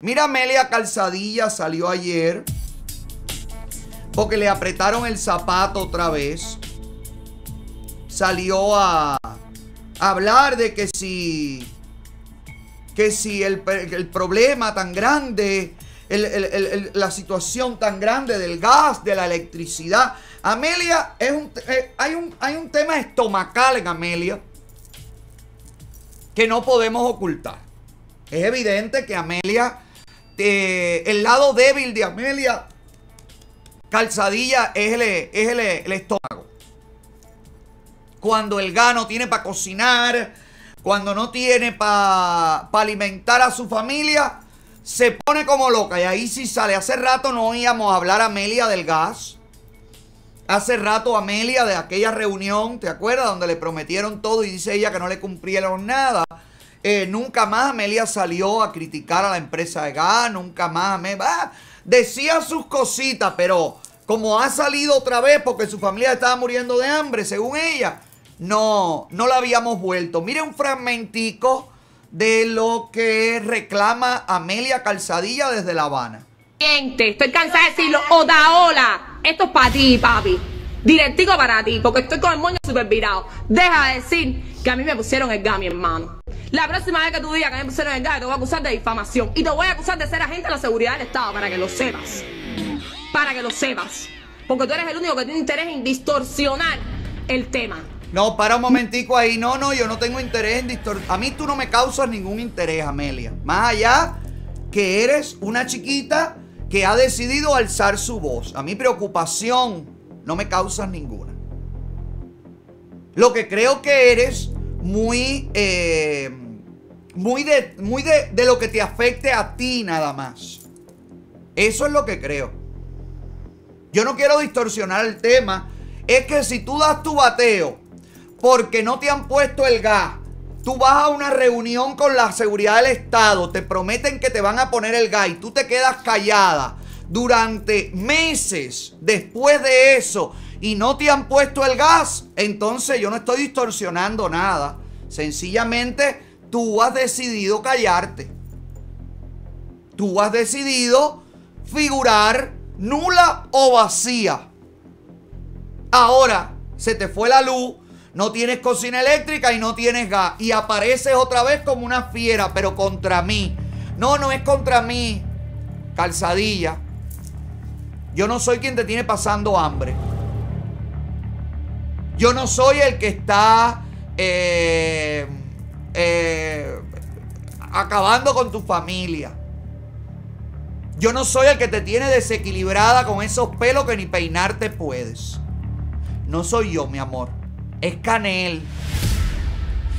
Mira, Amelia Calzadilla salió ayer porque le apretaron el zapato otra vez. Salió a, hablar de que si que si el, problema tan grande, la situación tan grande del gas, de la electricidad. Amelia, es un, eh, hay, un, hay un tema estomacal en Amelia que no podemos ocultar. Es evidente que Amelia el lado débil de Amelia Calzadilla es el, es el, estómago. Cuando el gano tiene para cocinar, cuando no tiene para alimentar a su familia, se pone como loca. Y ahí sí sale. Hace rato no oíamos hablar a Amelia del gas. Hace rato Amelia de aquella reunión, ¿te acuerdas? Donde le prometieron todo y dice ella que no le cumplieron nada. Eh, nunca más Amelia salió a criticar a la empresa de gas, nunca más Amelia... decía sus cositas, pero como ha salido otra vez porque su familia estaba muriendo de hambre, según ella, no, no la habíamos vuelto. Mire un fragmentico de lo que reclama Amelia Calzadilla desde La Habana. Gente, estoy cansada de decirlo. hola, esto es para ti, papi. Directico para ti, porque estoy con el moño super virado. Deja de decir que a mí me pusieron el GAMI, hermano. La próxima vez que tú digas que me pusieron el GAE, te voy a acusar de difamación. Y te voy a acusar de ser agente de la seguridad del Estado, para que lo sepas. Para que lo sepas. Porque tú eres el único que tiene interés en distorsionar el tema. No, para un momentico ahí. No, no, yo no tengo interés en distorsionar. A mí tú no me causas ningún interés, Amelia. Más allá que eres una chiquita que ha decidido alzar su voz. A mi preocupación no me causas ninguna. Lo que creo que eres muy, eh, muy, de, muy de, de lo que te afecte a ti nada más. Eso es lo que creo. Yo no quiero distorsionar el tema. Es que si tú das tu bateo porque no te han puesto el gas, tú vas a una reunión con la seguridad del Estado, te prometen que te van a poner el gas y tú te quedas callada durante meses después de eso y no te han puesto el gas, entonces yo no estoy distorsionando nada. Sencillamente tú has decidido callarte. Tú has decidido figurar nula o vacía. Ahora se te fue la luz, no tienes cocina eléctrica y no tienes gas. Y apareces otra vez como una fiera, pero contra mí. No, no es contra mí, calzadilla. Yo no soy quien te tiene pasando hambre. Yo no soy el que está eh, eh, acabando con tu familia. Yo no soy el que te tiene desequilibrada con esos pelos que ni peinarte puedes. No soy yo, mi amor. Es Canel.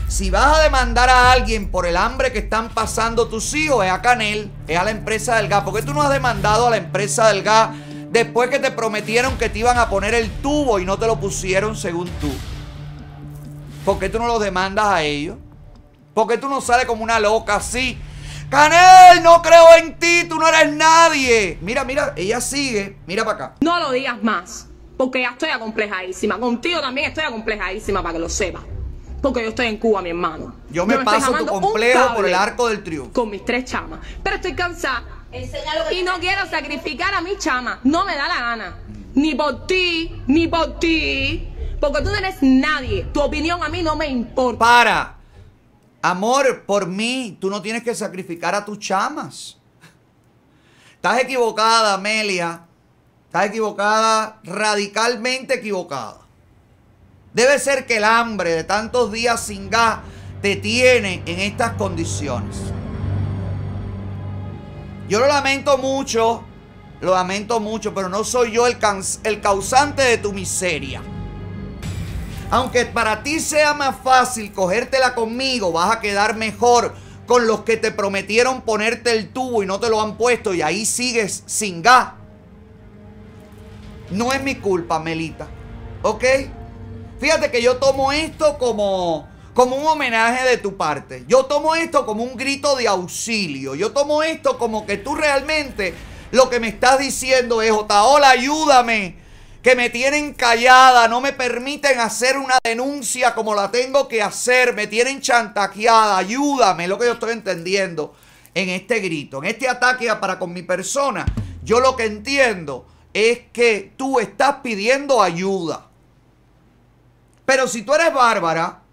Si vas a demandar a alguien por el hambre que están pasando tus hijos, es a Canel, es a la empresa del gas. ¿Por qué tú no has demandado a la empresa del gas Después que te prometieron que te iban a poner el tubo y no te lo pusieron según tú. ¿Por qué tú no lo demandas a ellos? ¿Por qué tú no sales como una loca así? Canel, no creo en ti, tú no eres nadie. Mira, mira, ella sigue. Mira para acá. No lo digas más, porque ya estoy acomplejadísima. Contigo también estoy acomplejadísima para que lo sepas. Porque yo estoy en Cuba, mi hermano. Yo me, paso tu complejo por el arco del triunfo. Con mis tres chamas. Pero estoy cansada y no quiero sacrificar a mi chama. No me da la gana. Ni por ti, ni por ti. Porque tú no eres nadie. Tu opinión a mí no me importa. Para. Amor, por mí, tú no tienes que sacrificar a tus chamas. Estás equivocada, Amelia. Estás equivocada, radicalmente equivocada. Debe ser que el hambre de tantos días sin gas te tiene en estas condiciones. Yo lo lamento mucho, lo lamento mucho, pero no soy yo el, causante de tu miseria. Aunque para ti sea más fácil cogértela conmigo, vas a quedar mejor con los que te prometieron ponerte el tubo y no te lo han puesto y ahí sigues sin gas. No es mi culpa, Melita. ¿Ok? Fíjate que yo tomo esto como como un homenaje de tu parte. Yo tomo esto como un grito de auxilio. Yo tomo esto como que tú realmente lo que me estás diciendo es, Otaola, ayúdame. Que me tienen callada, no me permiten hacer una denuncia como la tengo que hacer, me tienen chantajeada, ayúdame, lo que yo estoy entendiendo en este grito, en este ataque para con mi persona, yo lo que entiendo es que tú estás pidiendo ayuda. Pero si tú eres bárbara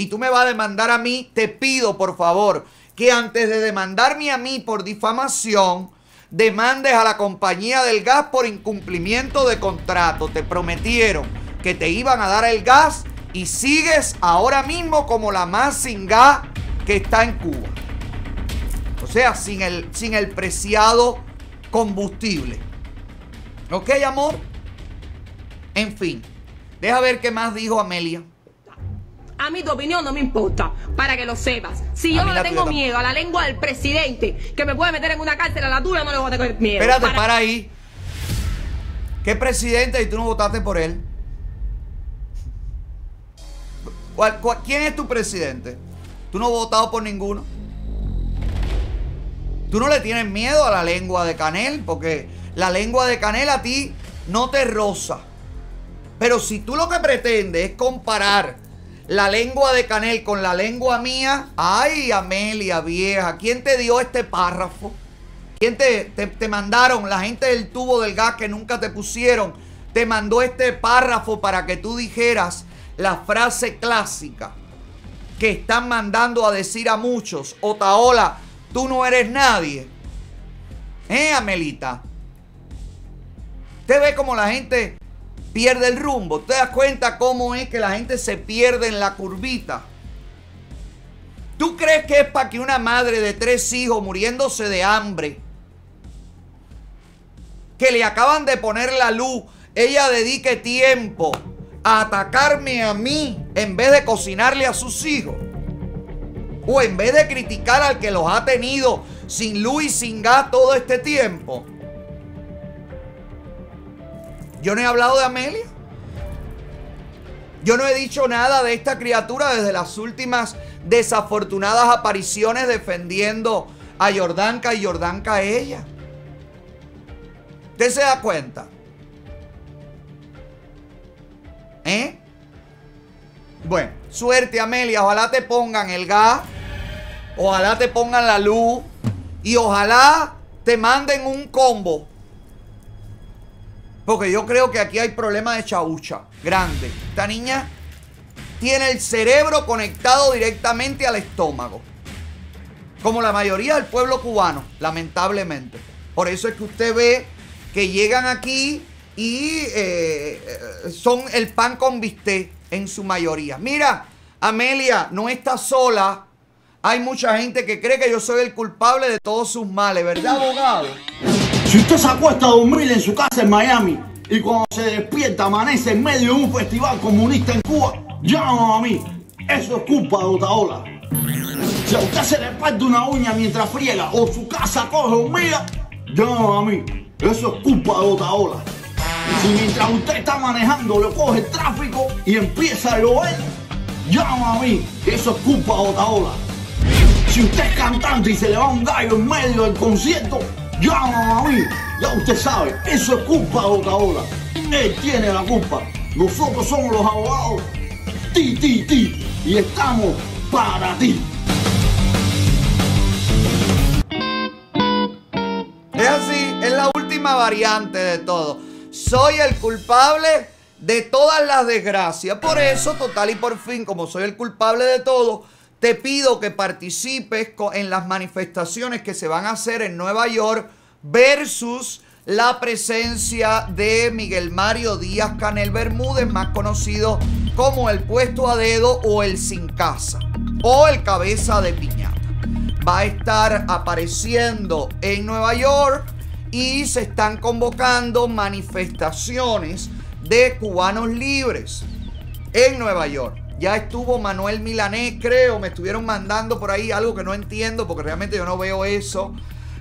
y tú me vas a demandar a mí, te pido por favor que antes de demandarme a mí por difamación, demandes a la compañía del gas por incumplimiento de contrato. Te prometieron que te iban a dar el gas y sigues ahora mismo como la más sin gas que está en Cuba. O sea, sin el, sin el preciado combustible. ¿Ok, amor? En fin, deja ver qué más dijo Amelia. A mí tu opinión no me importa, para que lo sepas. Si yo no le tengo miedo a la lengua del presidente, que me puede meter en una cárcel a la tuya, no le voy a tener miedo. Espérate, Para- para ahí. ¿Qué presidente y tú no votaste por él? ¿Cuál- cuál- quién es tu presidente? ¿Tú no has votado por ninguno? ¿Tú no le tienes miedo a la lengua de canel? Porque la lengua de canel a ti no te roza. Pero si tú lo que pretendes es comparar la lengua de canel con la lengua mía, ay, Amelia vieja, ¿quién te dio este párrafo? ¿Quién te, te, te mandaron? La gente del tubo del gas que nunca te pusieron, te mandó este párrafo para que tú dijeras la frase clásica que están mandando a decir a muchos. Otaola, tú no eres nadie. ¿Eh, Amelita? Usted ve cómo la gente pierde el rumbo. ¿Te das cuenta cómo es que la gente se pierde en la curvita? ¿Tú crees que es para que una madre de tres hijos muriéndose de hambre, que le acaban de poner la luz, ella dedique tiempo a atacarme a mí en vez de cocinarle a sus hijos? O en vez de criticar al que los ha tenido sin luz y sin gas todo este tiempo. Yo no he hablado de Amelia. Yo no he dicho nada de esta criatura desde las últimas desafortunadas apariciones defendiendo a Jordanka y Jordanka a ella. ¿Usted se da cuenta? ¿Eh? Bueno, suerte Amelia, ojalá te pongan el gas, ojalá te pongan la luz y ojalá te manden un combo. Porque yo creo que aquí hay problema de chaucha grande. Esta niña tiene el cerebro conectado directamente al estómago. Como la mayoría del pueblo cubano, lamentablemente. Por eso es que usted ve que llegan aquí y eh, eh, son el pan con bistec en su mayoría. Mira, Amelia no está sola. Hay mucha gente que cree que yo soy el culpable de todos sus males, ¿verdad, abogado? Si usted se acuesta a dormir en su casa en Miami y cuando se despierta amanece en medio de un festival comunista en Cuba, llama a mí. Eso es culpa de Otaola. Si a usted se le parte una uña mientras friega o su casa coge hormiga, llama a mí. Eso es culpa de Otaola. Si mientras usted está manejando le coge el tráfico y empieza a llover, llama a mí. Eso es culpa de Otaola. Si usted es cantante y se le va un gallo en medio del concierto, llama a mí. Ya usted sabe, eso es culpa de Otaola. Él tiene la culpa. Nosotros somos los abogados. Ti, ti, ti. Y estamos para ti. Es así, es la última variante de todo. Soy el culpable de todas las desgracias. Por eso, total y por fin, como soy el culpable de todo, te pido que participes en las manifestaciones que se van a hacer en Nueva York versus la presencia de Miguel Mario Díaz Canel Bermúdez, más conocido como el puesto a dedo o el sin casa o el cabeza de piñata va a estar apareciendo en Nueva York y se están convocando manifestaciones de cubanos libres en Nueva York. Ya estuvo Manuel Milanés, creo, me estuvieron mandando por ahí algo que no entiendo porque realmente yo no veo eso.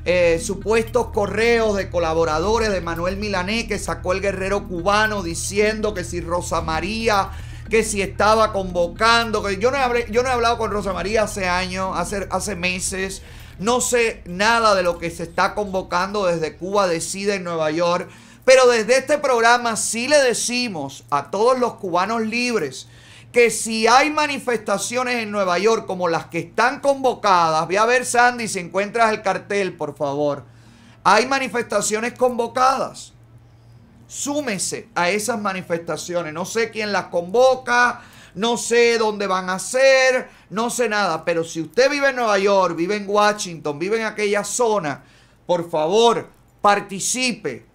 Eh, supuestos correos de colaboradores de Manuel Milanés que sacó el guerrero cubano diciendo que si Rosa María que si estaba convocando, que yo no hablé- yo no he hablado con Rosa María hace años, hace, hace meses, no sé nada de lo que se está convocando desde Cuba Decide en Nueva York, pero desde este programa sí le decimos a todos los cubanos libres que si hay manifestaciones en Nueva York como las que están convocadas, ve a ver Sandy si encuentras el cartel, por favor. Hay manifestaciones convocadas. Súmese a esas manifestaciones. No sé quién las convoca, no sé dónde van a ser, no sé nada. Pero si usted vive en Nueva York, vive en Washington, vive en aquella zona, por favor, participe.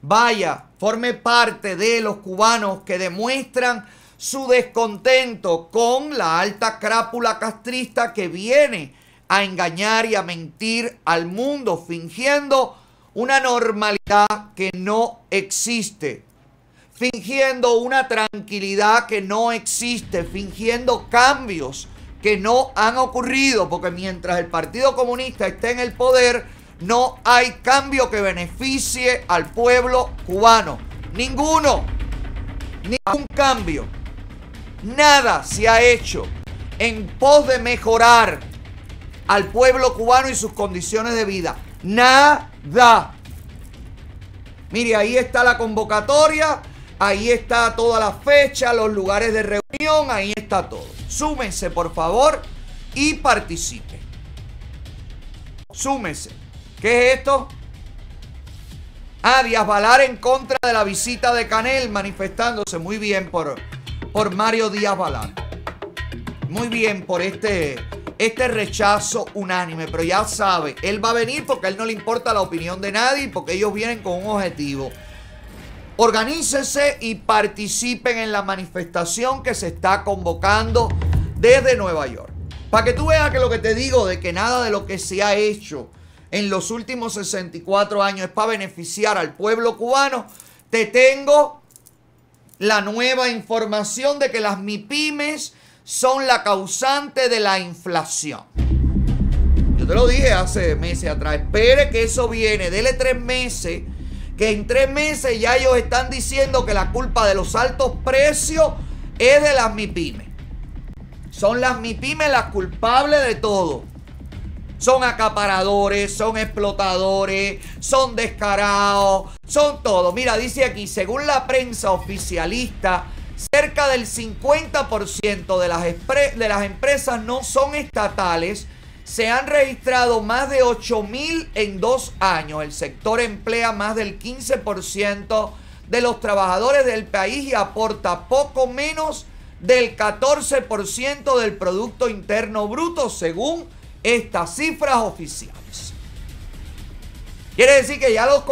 Vaya, forme parte de los cubanos que demuestran su descontento con la alta crápula castrista que viene a engañar y a mentir al mundo, fingiendo una normalidad que no existe, fingiendo una tranquilidad que no existe, fingiendo cambios que no han ocurrido, porque mientras el Partido Comunista esté en el poder, no hay cambio que beneficie al pueblo cubano. Ninguno. Ningún cambio. Nada se ha hecho en pos de mejorar al pueblo cubano y sus condiciones de vida. Nada. Mire, ahí está la convocatoria, ahí está toda la fecha, los lugares de reunión, ahí está todo. Súmense, por favor, y participe. Súmense. ¿Qué es esto? Ah, Díaz Valar en contra de la visita de Canel, manifestándose muy bien por, por Mario Díaz Valar. Muy bien por este, este rechazo unánime, pero ya sabe, él va a venir porque a él no le importa la opinión de nadie, porque ellos vienen con un objetivo. Organícense y participen en la manifestación que se está convocando desde Nueva York. Para que tú veas que lo que te digo de que nada de lo que se ha hecho en los últimos 64 años es para beneficiar al pueblo cubano, te tengo la nueva información de que las MIPIMES son la causante de la inflación. Yo te lo dije hace meses atrás. Espere que eso viene. Dele tres meses. Que en tres meses ya ellos están diciendo que la culpa de los altos precios es de las MIPIMES. Son las MIPIMES las culpables de todo. Son acaparadores, son explotadores, son descarados, son todo. Mira, dice aquí, según la prensa oficialista, cerca del 50% de las, de las empresas no son estatales. Se han registrado más de 8 mil en dos años. El sector emplea más del 15% de los trabajadores del país y aporta poco menos del 14% del Producto Interno Bruto, según estas cifras oficiales. Quiere decir que ya los